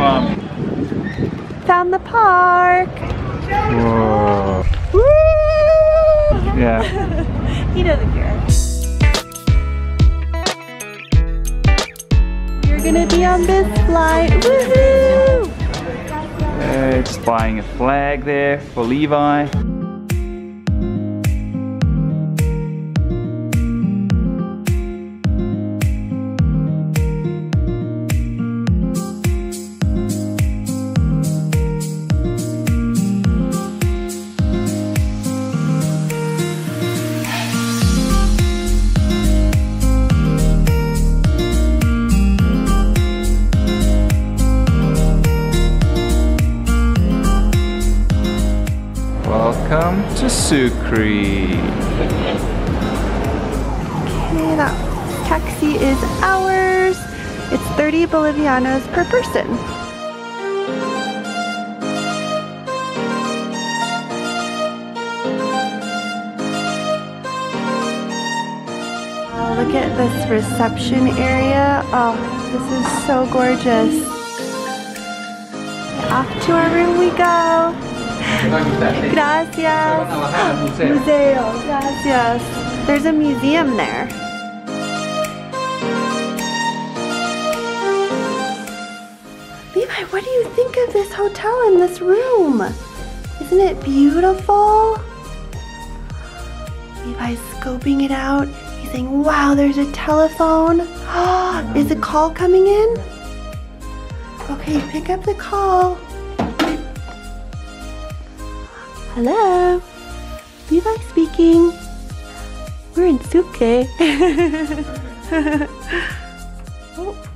Come Found the park. Whoa. Woo! Yeah. he doesn't care. We're gonna be on this flight. Woohoo! Uh, just buying a flag there for Levi. Sucre. Okay, that taxi is ours. It's 30 Bolivianos per person. Oh, look at this reception area. Oh, this is so gorgeous. Off to our room we go. Gracias. Museo. Gracias. There's a museum there. Levi, what do you think of this hotel and this room? Isn't it beautiful? Levi's scoping it out. He's saying, wow, there's a telephone. Is a call coming in? Okay, pick up the call. Hello, Levi speaking. We're in Sucre. oh,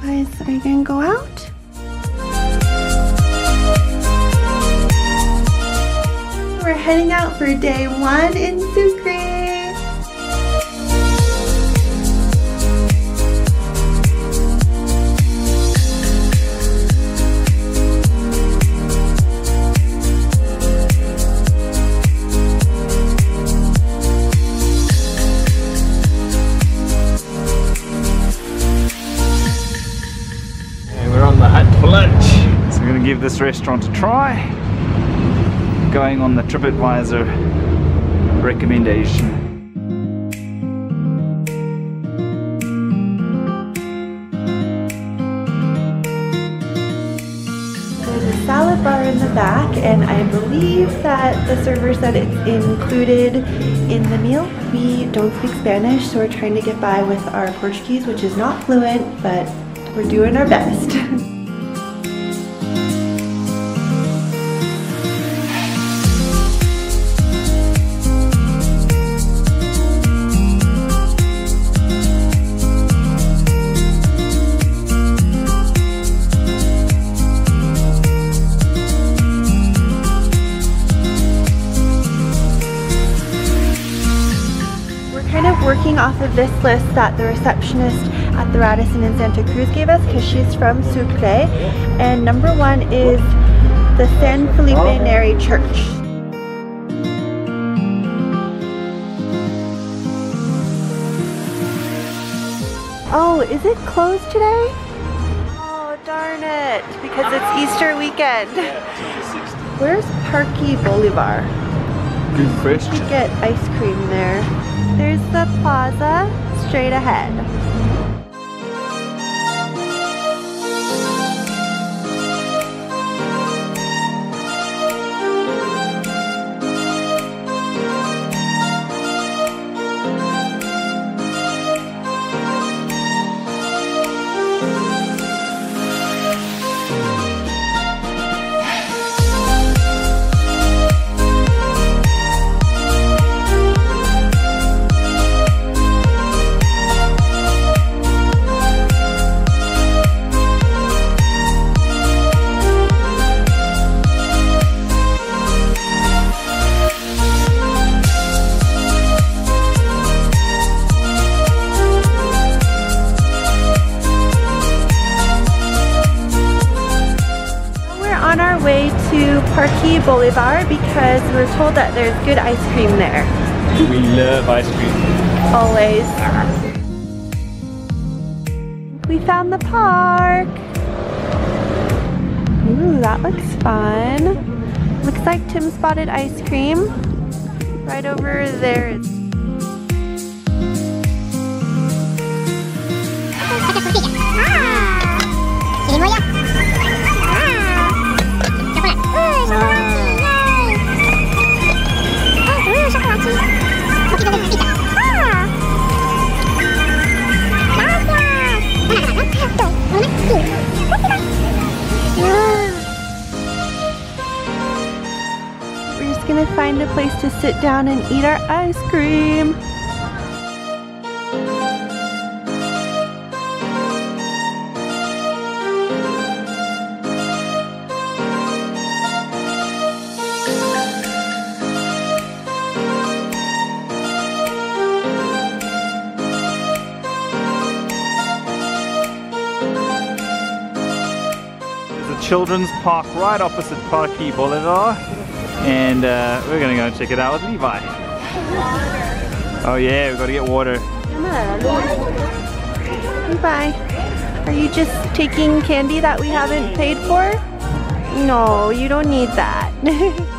guys, are you gonna go out? We're heading out for day one in Sucre. Give this restaurant a try. Going on the TripAdvisor recommendation. There's a salad bar in the back, and I believe that the server said it's included in the meal. We don't speak Spanish, so we're trying to get by with our Portuguese, which is not fluent, but we're doing our best. this list that the receptionist at the Radisson in Santa Cruz gave us because she's from Sucre. And number one is the San Felipe Neri Church. Oh, is it closed today? Oh, darn it, because it's Easter weekend. Where's Parque Bolivar? Good question. get ice cream there. There's the plaza straight ahead. To Bolivar because we're told that there's good ice cream there. We love ice cream. Always. We found the park. Ooh, that looks fun. Looks like Tim spotted ice cream. Right over there. To sit down and eat our ice cream. Children's park right opposite Parque Bolivar, and uh, we're gonna go check it out with Levi. Oh yeah, we gotta get water. Bye. Are you just taking candy that we haven't paid for? No, you don't need that.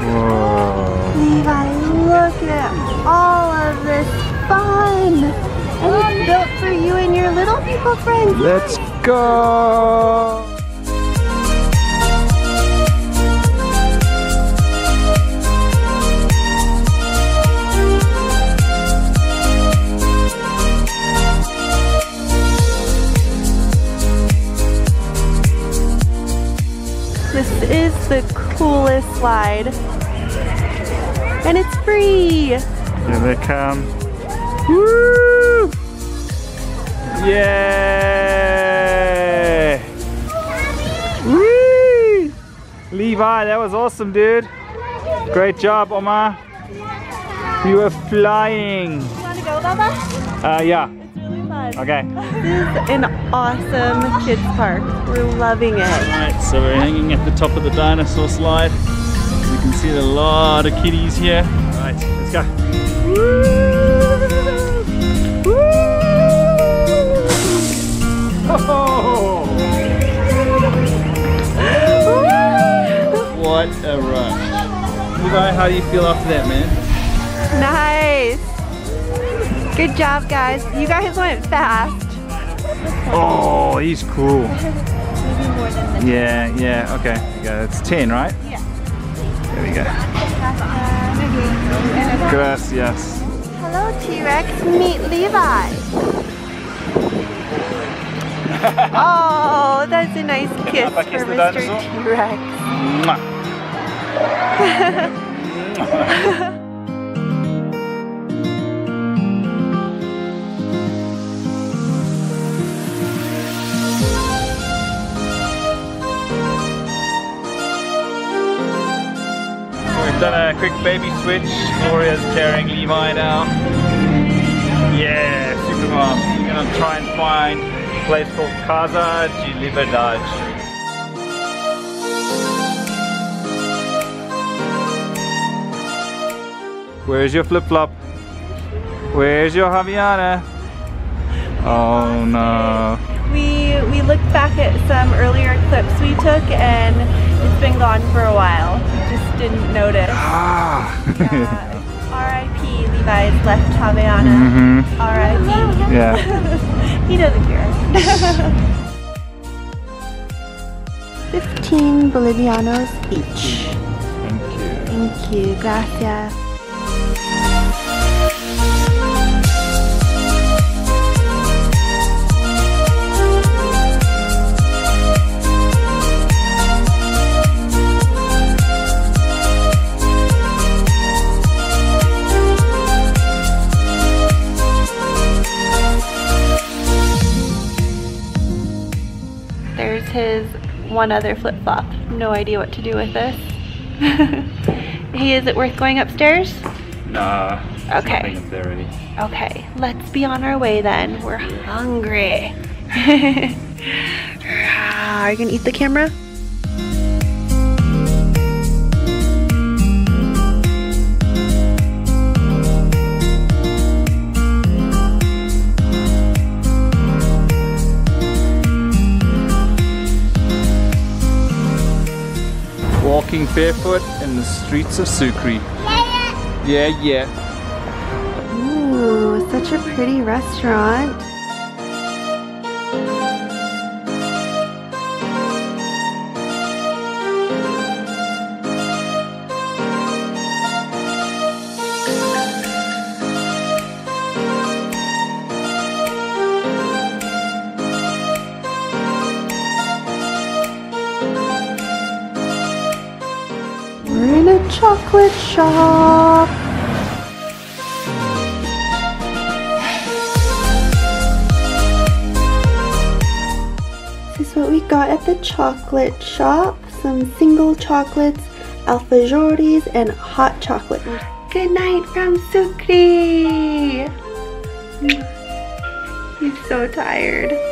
Whoa. Levi, look at all of this fun. And it's built for you and your little people friends. Let's go! Is the coolest slide. And it's free. Here they come. Woo! Yeah! Woo! Levi, that was awesome, dude. Great job, Omar. You were flying. You want to go, Baba? Uh, yeah. Okay. This is an awesome kids park. We're loving it. Alright, so we're hanging at the top of the dinosaur slide. You can see a lot of kitties here. Alright, let's go. Oh! What a rush. Levi, how do you feel after that, man? Nice. Good job, guys. You guys went fast. Oh, he's cool. Maybe more than this. Yeah, yeah, okay. Go. It's 10, right? Yeah. There we go. Gracias. Hello, T-Rex. Meet Levi. oh, that's a nice kiss for Mr. T-Rex. done a quick baby switch. Gloria's carrying Levi now. Yeah, super mom. We're gonna try and find a place called Casa de Liberdade. Where's your flip flop? Where's your Havaiana? Oh no. We we looked back at some earlier clips we took, and it's been gone for a while. Just didn't notice. Ah. Uh, R.I.P. Levi's left Havaiana. mm-hmm. R.I.P. Yeah. he doesn't care. 15 Bolivianos each. Thank you. Thank you. Gracias. One other flip flop. No idea what to do with this. hey, is it worth going upstairs? Nah. Okay. up there already. Okay, let's be on our way then. We're hungry. Are you gonna eat the camera? Walking barefoot in the streets of Sucre. Yeah, yeah. Ooh, such a pretty restaurant. Chocolate shop. This is what we got at the chocolate shop. Some single chocolates, alfajores, and hot chocolate. Good night from Sucre. He's so tired.